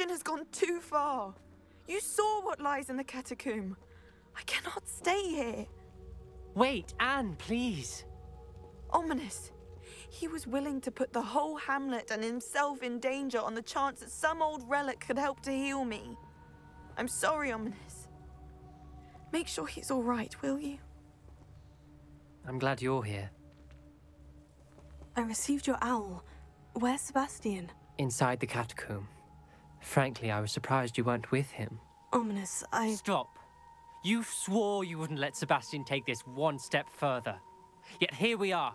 Sebastian has gone too far. You saw what lies in the catacomb. I cannot stay here. Wait, Anne, please. Ominis. He was willing to put the whole hamlet and himself in danger on the chance that some old relic could help to heal me. I'm sorry, Ominis. Make sure he's all right, will you? I'm glad you're here. I received your owl. Where's Sebastian? Inside the catacomb. Frankly, I was surprised you weren't with him. Ominis, I. Stop. You swore you wouldn't let Sebastian take this one step further. Yet here we are.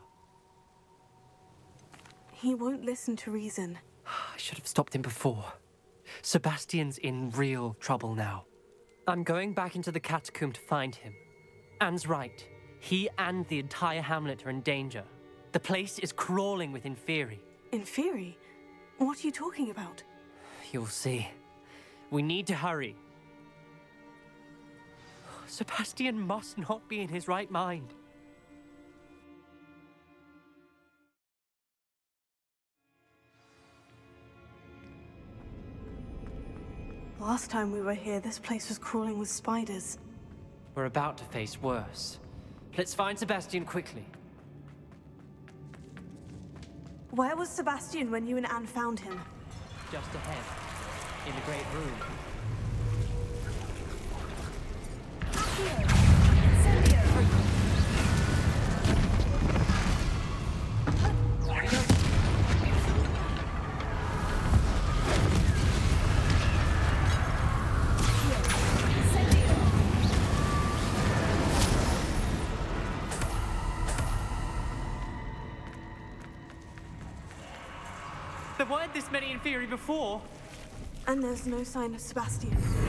He won't listen to reason. I should have stopped him before. Sebastian's in real trouble now. I'm going back into the catacomb to find him. Anne's right. He and the entire hamlet are in danger. The place is crawling with Inferi. Inferi? What are you talking about? You'll see. We need to hurry. Sebastian must not be in his right mind. Last time we were here, this place was crawling with spiders. We're about to face worse. Let's find Sebastian quickly. Where was Sebastian when you and Anne found him? Just ahead, in the Great Room. There weren't this many Inferi before. And there's no sign of Sebastian.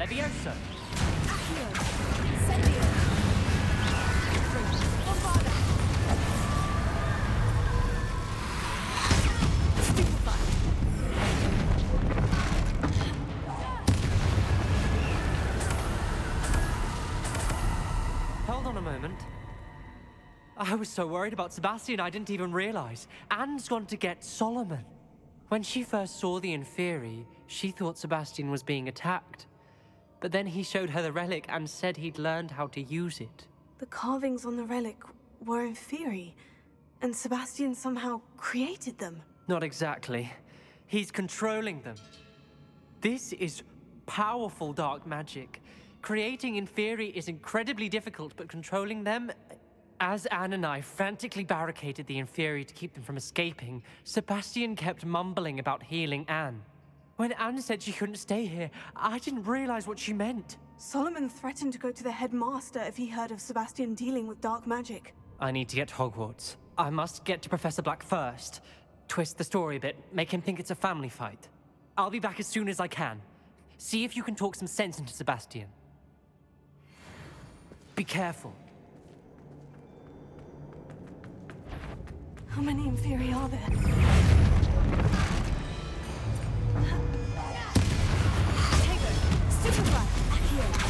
Leviosa! Hold on a moment. I was so worried about Sebastian I didn't even realize. Anne's gone to get Solomon. When she first saw the Inferi, she thought Sebastian was being attacked. But then he showed her the relic and said he'd learned how to use it. The carvings on the relic were Inferi, and Sebastian somehow created them. Not exactly. He's controlling them. This is powerful dark magic. Creating Inferi is incredibly difficult, but controlling them. As Anne and I frantically barricaded the Inferi to keep them from escaping, Sebastian kept mumbling about healing Anne. When Anne said she couldn't stay here, I didn't realize what she meant. Solomon threatened to go to the headmaster if he heard of Sebastian dealing with dark magic. I need to get to Hogwarts. I must get to Professor Black first. Twist the story a bit, make him think it's a family fight. I'll be back as soon as I can. See if you can talk some sense into Sebastian. Be careful. How many Inferi are there? Butterfly,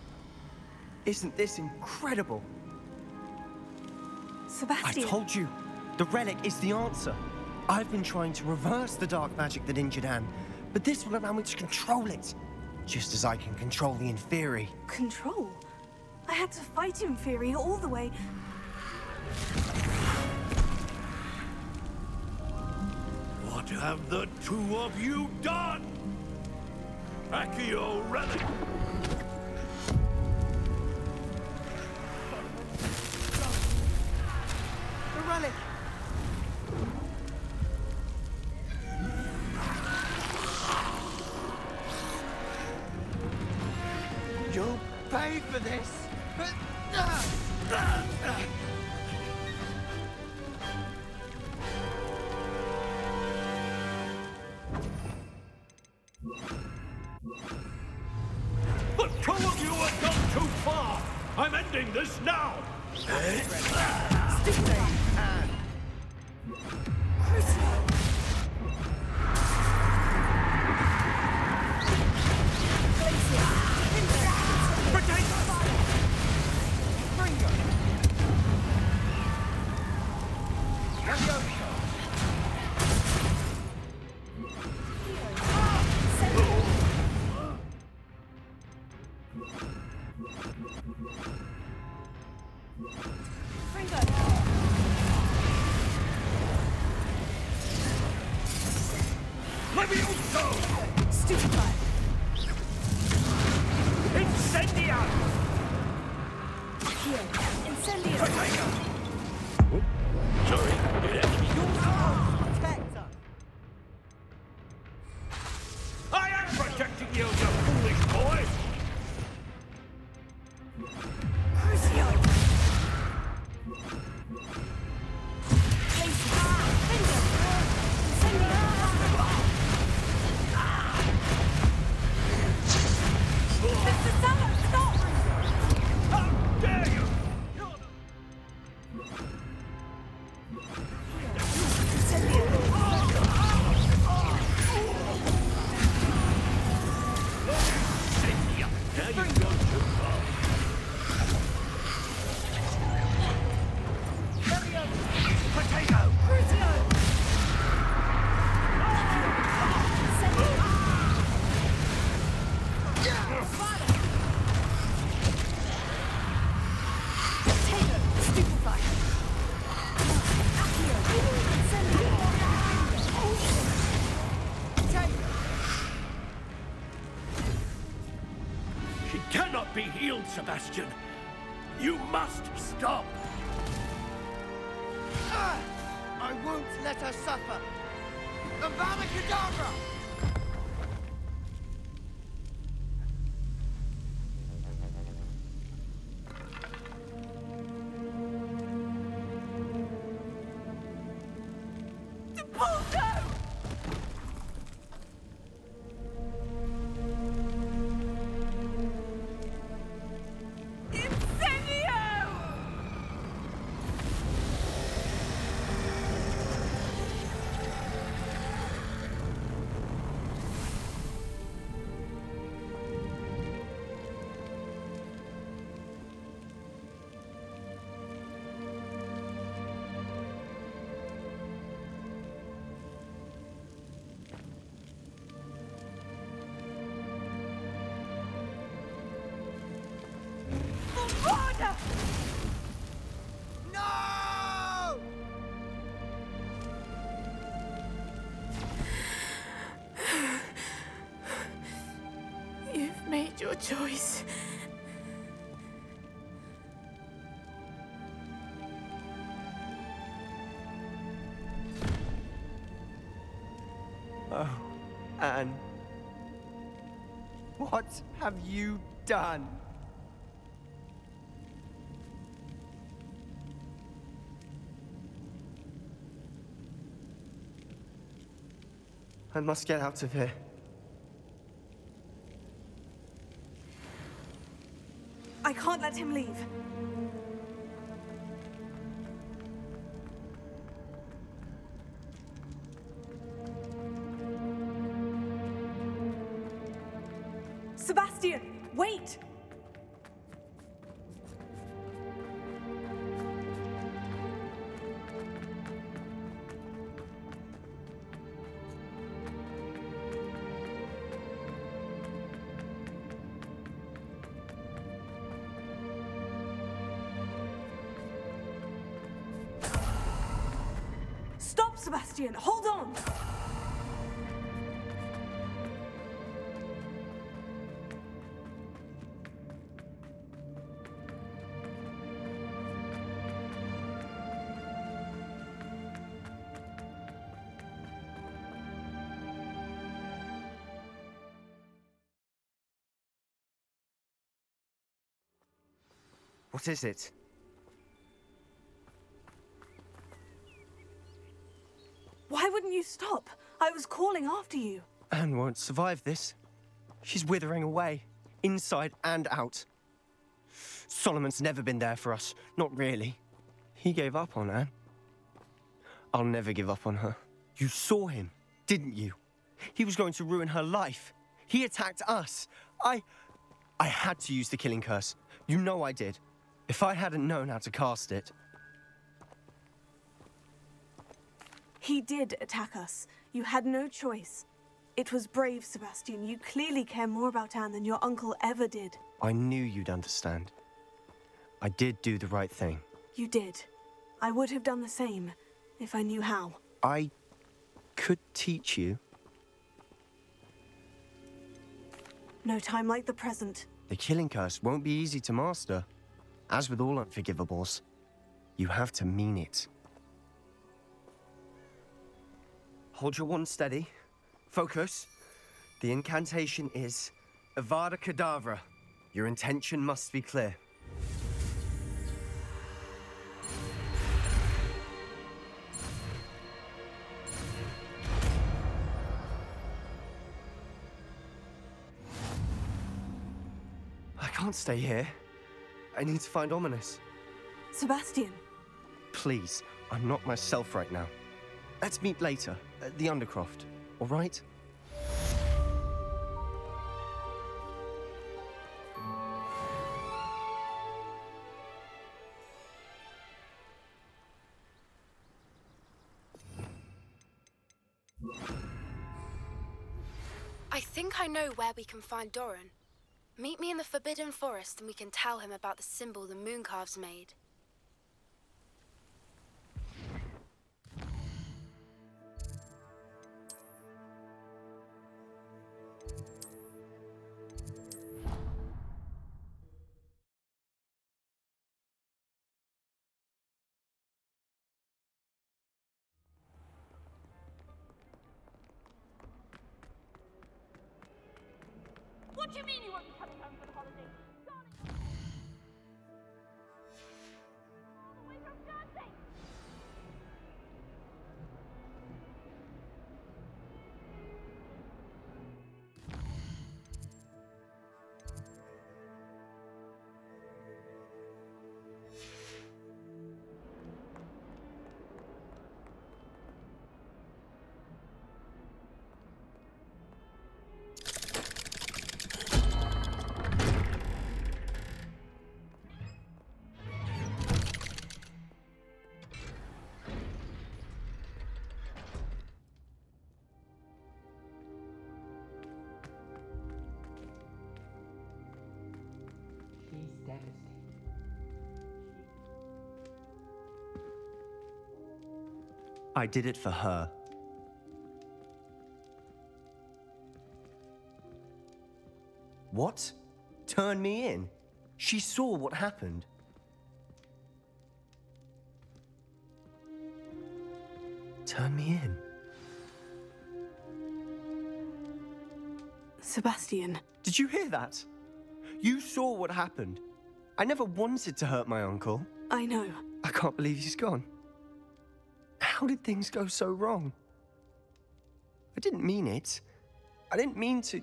Isn't this incredible? Sebastian... I told you, the relic is the answer. I've been trying to reverse the dark magic that injured Anne, but this will allow me to control it. Just as I can control the Inferi. Control? I had to fight Inferi all the way. What have the two of you done? Accio Relic! Levioso! Stupefy. Sebastian. You must stop. Ah! I won't let her suffer! Avada Kedavra! choice. Oh, Anne. What have you done? I must get out of here. Let him leave. What is it? Why wouldn't you stop? I was calling after you. Anne won't survive this. She's withering away, inside and out. Solomon's never been there for us, not really. He gave up on Anne. I'll never give up on her. You saw him, didn't you? He was going to ruin her life. He attacked us. I. I had to use the killing curse. You know I did. If I hadn't known how to cast it, He did attack us. You had no choice. It was brave, Sebastian. You clearly care more about Anne than your uncle ever did. I knew you'd understand. I did do the right thing. You did. I would have done the same if I knew how. I could teach you. No time like the present. The killing curse won't be easy to master. As with all unforgivables, you have to mean it. Hold your wand steady. Focus. The incantation is Avada Kedavra. Your intention must be clear. I can't stay here. I need to find Ominis. Sebastian, Please, I'm not myself right now. Let's meet later at the Undercroft, all right? I think I know where we can find Doran. Meet me in the Forbidden Forest and we can tell him about the symbol the Mooncalves made. What do you mean you won't I did it for her. What? Turn me in? She saw what happened. Turn me in? Sebastian, Did you hear that? You saw what happened. I never wanted to hurt my uncle. I know. I can't believe he's gone. How did things go so wrong? I didn't mean it. I didn't mean to.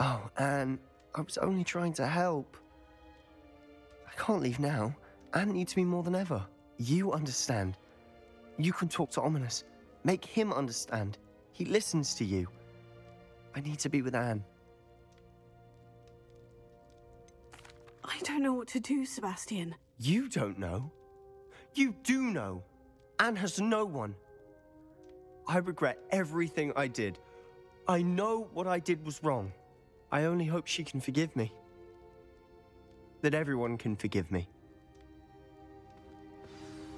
Oh, Anne, I was only trying to help. I can't leave now. Anne needs me more than ever. You understand. You can talk to Ominis. Make him understand. He listens to you. I need to be with Anne. I don't know what to do, Sebastian. You don't know. You do know. Anne has no one. I regret everything I did. I know what I did was wrong. I only hope she can forgive me. That everyone can forgive me.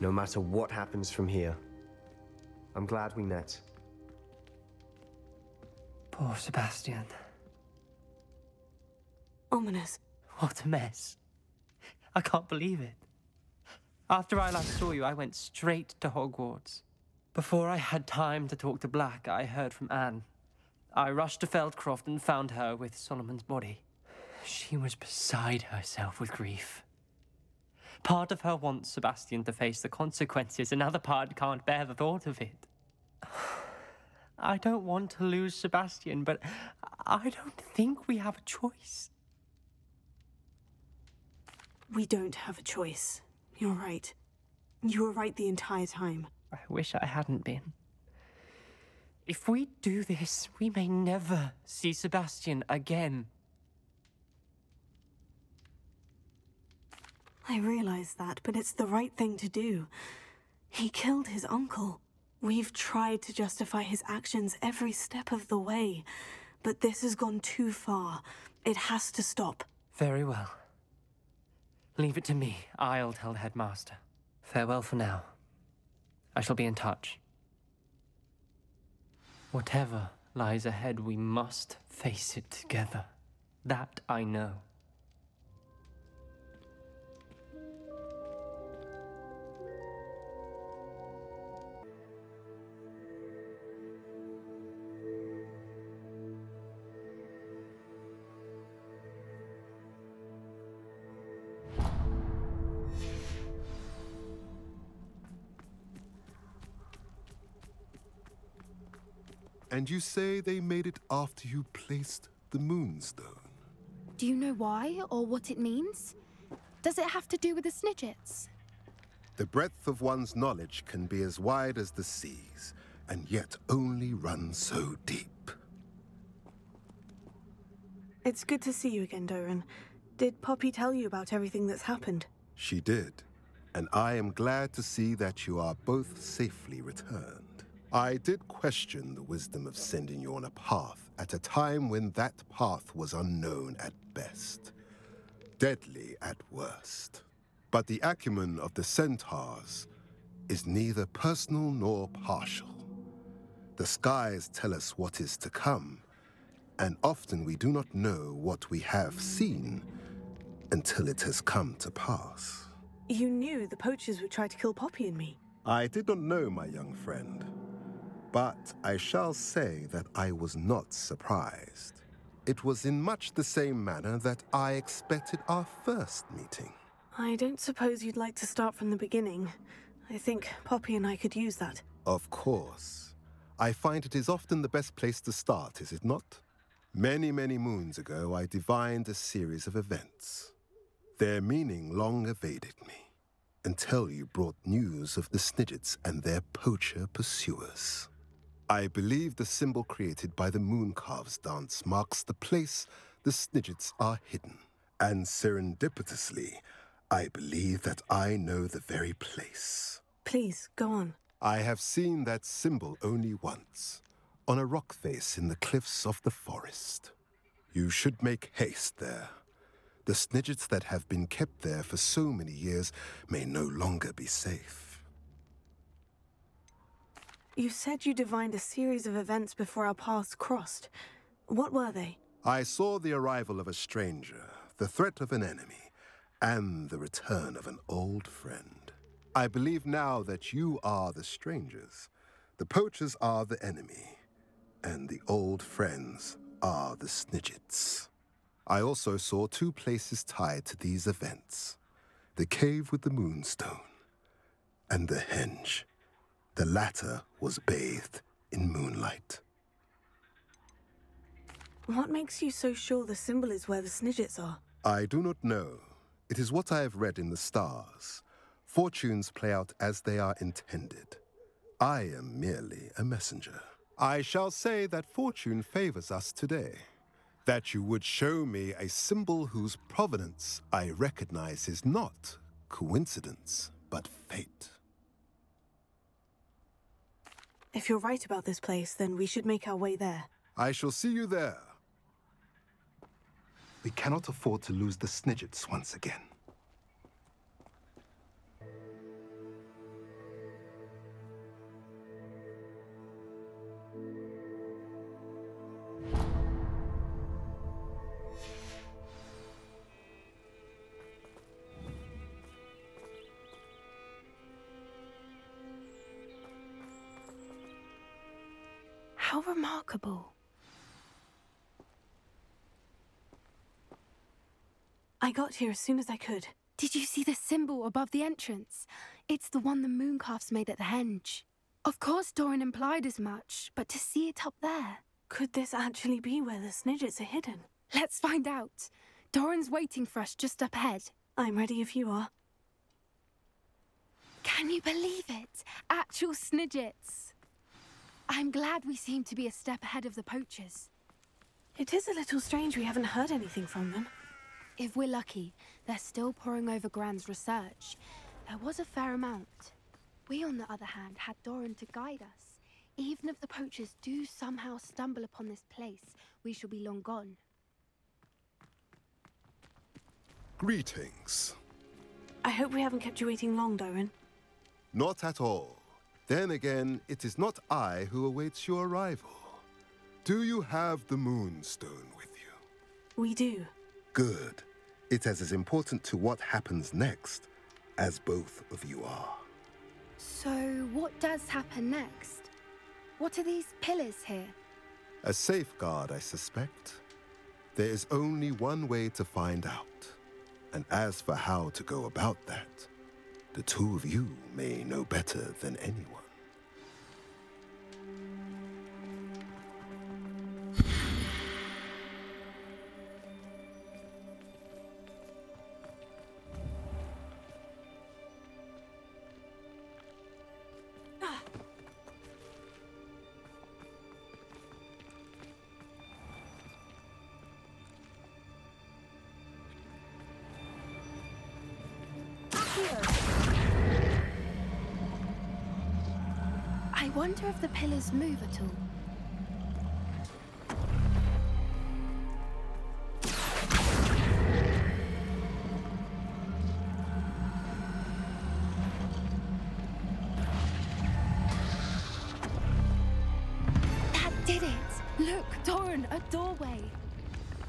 No matter what happens from here, I'm glad we met. Poor Sebastian. Ominis. What a mess. I can't believe it. After I last saw you, I went straight to Hogwarts. Before I had time to talk to Black, I heard from Anne. I rushed to Feldcroft and found her with Solomon's body. She was beside herself with grief. Part of her wants Sebastian to face the consequences, another part can't bear the thought of it. I don't want to lose Sebastian, but I don't think we have a choice. We don't have a choice. You're right. You were right the entire time. I wish I hadn't been. If we do this, we may never see Sebastian again. I realize that, but it's the right thing to do. He killed his uncle. We've tried to justify his actions every step of the way, but this has gone too far. It has to stop. Very well. Leave it to me. I'll tell the headmaster. Farewell for now. I shall be in touch. Whatever lies ahead, we must face it together. That I know. And you say they made it after you placed the Moonstone? Do you know why or what it means? Does it have to do with the Snidgets? The breadth of one's knowledge can be as wide as the seas, and yet only run so deep. It's good to see you again, Doran. Did Poppy tell you about everything that's happened? She did, and I am glad to see that you are both safely returned. I did question the wisdom of sending you on a path at a time when that path was unknown at best, deadly at worst. But the acumen of the centaurs is neither personal nor partial. The skies tell us what is to come, and often we do not know what we have seen until it has come to pass. You knew the poachers would try to kill Poppy and me. I did not know, my young friend. But I shall say that I was not surprised. It was in much the same manner that I expected our first meeting. I don't suppose you'd like to start from the beginning. I think Poppy and I could use that. Of course. I find it is often the best place to start, is it not? Many, many moons ago, I divined a series of events. Their meaning long evaded me, until you brought news of the Snidgets and their poacher pursuers. I believe the symbol created by the Mooncalves dance marks the place the Snidgets are hidden. And serendipitously, I believe that I know the very place. Please, go on. I have seen that symbol only once, on a rock face in the cliffs of the forest. You should make haste there. The Snidgets that have been kept there for so many years may no longer be safe. You said you divined a series of events before our paths crossed. What were they? I saw the arrival of a stranger, the threat of an enemy, and the return of an old friend. I believe now that you are the strangers. The poachers are the enemy, and the old friends are the Snidgets. I also saw two places tied to these events the cave with the moonstone and the henge. The latter was bathed in moonlight. What makes you so sure the symbol is where the Snidgets are? I do not know. It is what I have read in the stars. Fortunes play out as they are intended. I am merely a messenger. I shall say that fortune favors us today. That you would show me a symbol whose provenance I recognize is not coincidence, but fate. If you're right about this place, then we should make our way there. I shall see you there. We cannot afford to lose the Snidgets once again. Remarkable. I got here as soon as I could. Did you see the symbol above the entrance? It's the one the mooncalfs made at the henge. Of course, Doran implied as much, but to see it up there. Could this actually be where the Snidgets are hidden? Let's find out. Doran's waiting for us just up ahead. I'm ready if you are. Can you believe it? Actual Snidgets. I'm glad we seem to be a step ahead of the poachers. It is a little strange we haven't heard anything from them. If we're lucky, they're still poring over Gran's research. There was a fair amount. We, on the other hand, had Doran to guide us. Even if the poachers do somehow stumble upon this place, we shall be long gone. Greetings. I hope we haven't kept you waiting long, Doran. Not at all. Then again, it is not I who awaits your arrival. Do you have the Moonstone with you? We do. Good. It is as important to what happens next as both of you are. So, what does happen next? What are these pillars here? A safeguard, I suspect. There is only one way to find out. And as for how to go about that, the two of you may know better than anyone. Wonder if the pillars move at all. That did it! Look, Doran, a doorway.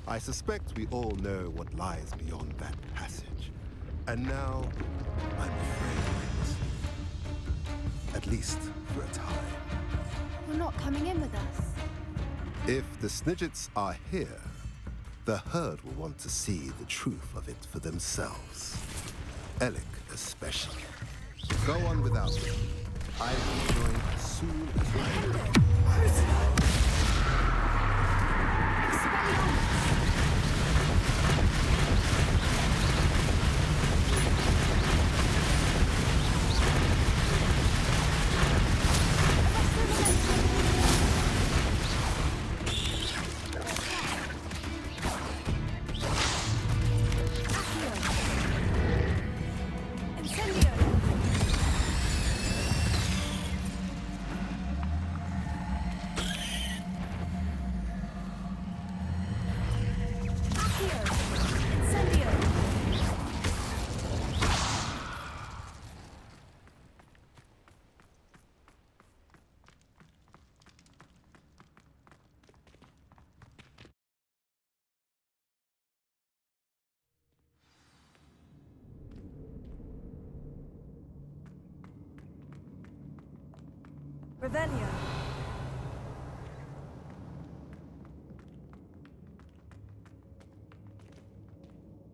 I suspect we all know what lies beyond that passage. And now, I'm afraid. At least for a time. You're not coming in with us. If the Snidgets are here, the herd will want to see the truth of it for themselves. Ackley especially. Go on without me. I will join as soon as I Revelio.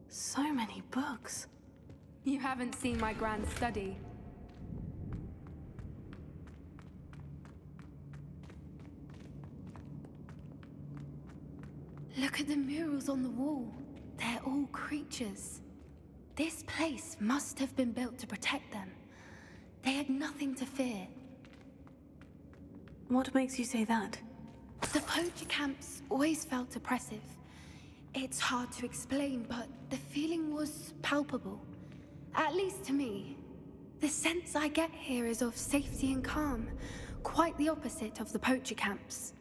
So many books. You haven't seen my grand study. Look at the murals on the wall. They're all creatures. This place must have been built to protect them. They had nothing to fear. What makes you say that? The poacher camps always felt oppressive. It's hard to explain, but the feeling was palpable. At least to me. The sense I get here is of safety and calm, quite the opposite of the poacher camps.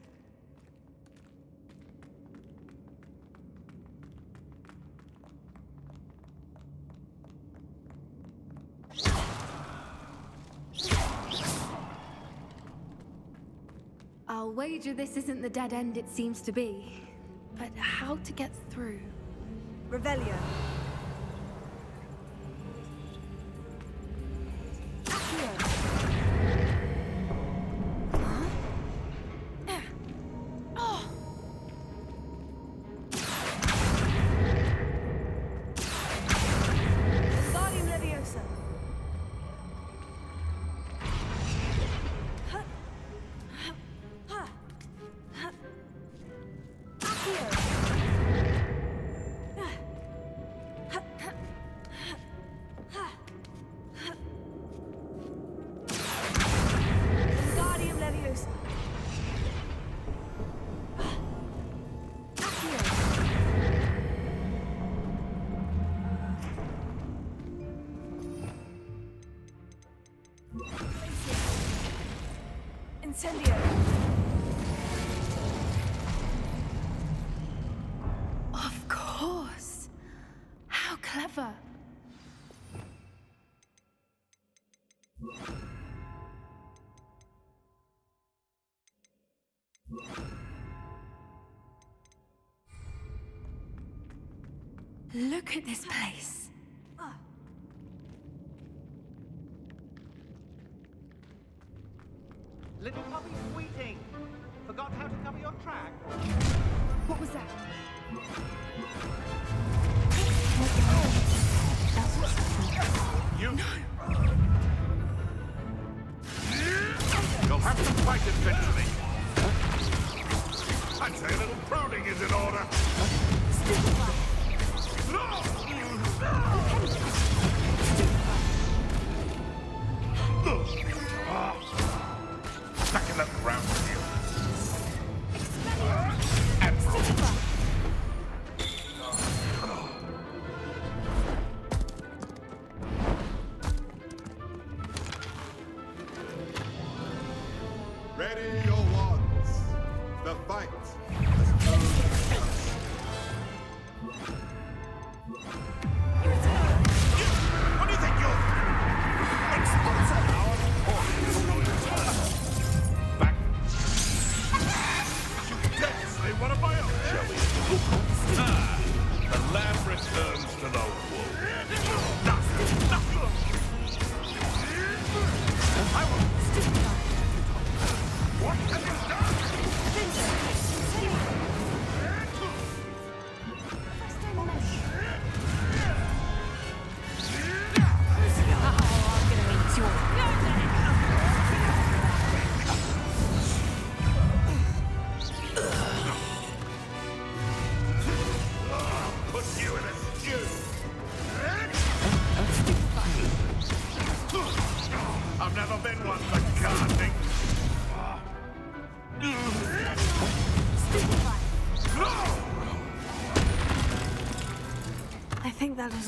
I'll wager this isn't the dead end it seems to be. But how to get through? Revelio. Incendio! Of course. How clever. Look at this place.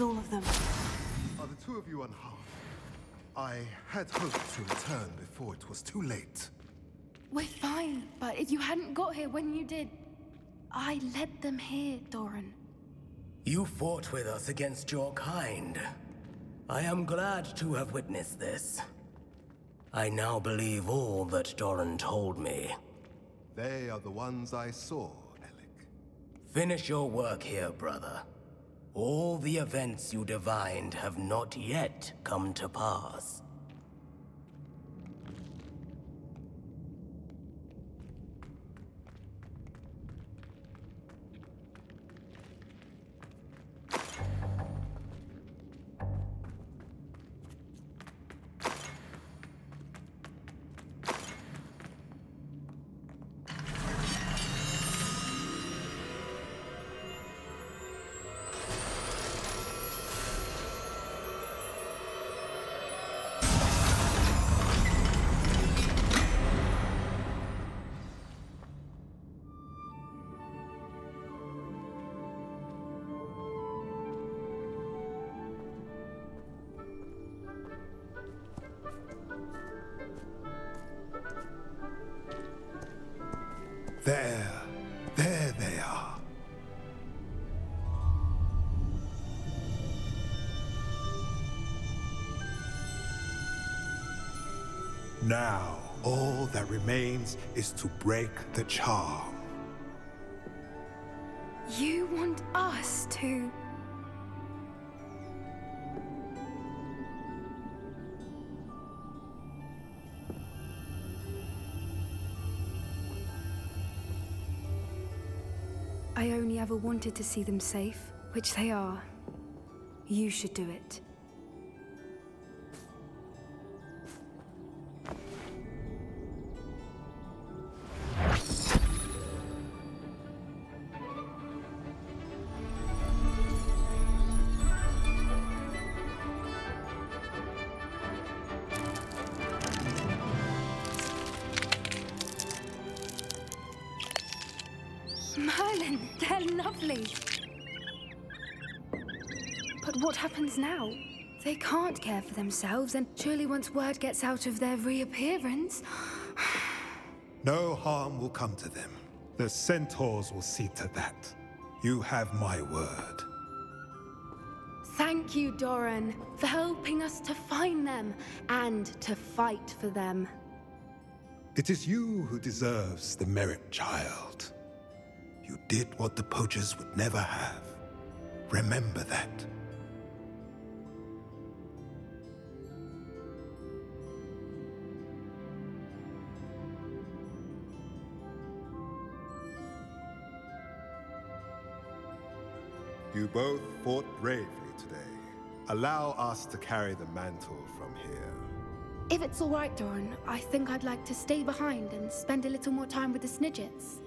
Was all of them. Are the two of you unharmed? I had hoped to return before it was too late. We're fine, but if you hadn't got here when you did, I led them here, Doran. You fought with us against your kind. I am glad to have witnessed this. I now believe all that Doran told me. They are the ones I saw, Ackley. Finish your work here, brother. All the events you divined have not yet come to pass. Now, all that remains is to break the charm. You want us to. I only ever wanted to see them safe, which they are. You should do it. Can't care for themselves, and surely once word gets out of their reappearance. No harm will come to them. The centaurs will see to that. You have my word. Thank you, Doran, for helping us to find them and to fight for them. It is you who deserves the merit, child. You did what the poachers would never have. Remember that. Both fought bravely today. Allow us to carry the mantle from here. If it's all right, Doran, I think I'd like to stay behind and spend a little more time with the Snidgets.